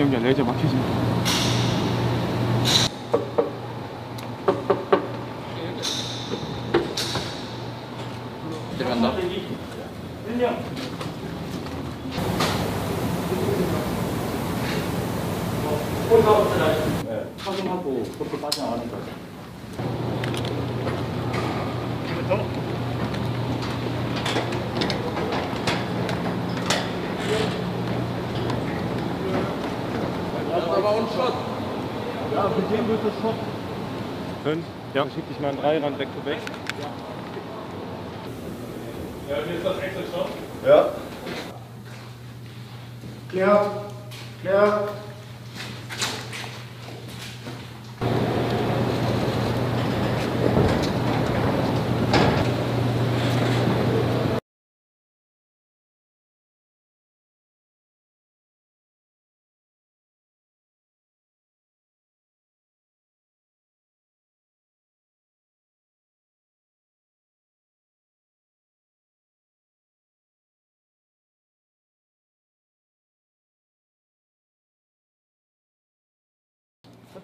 여기가 레저 마켓입니다. 들어간다. 확인하고 그렇게 빠져나가는 거죠. Das ist aber ein Shot. Ja, mit dem wird es Shot. Fünf. Ja. Dann schieb dich mal einen Dreirand weg zu weg. Ja, hier ist das extra Shot. Ja. Klar. Klar.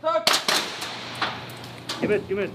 Tak. Kime kime?